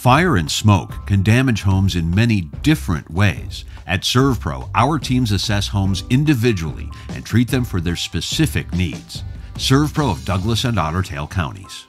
Fire and smoke can damage homes in many different ways. At ServPro, our teams assess homes individually and treat them for their specific needs. ServPro of Douglas and Otter Tail counties.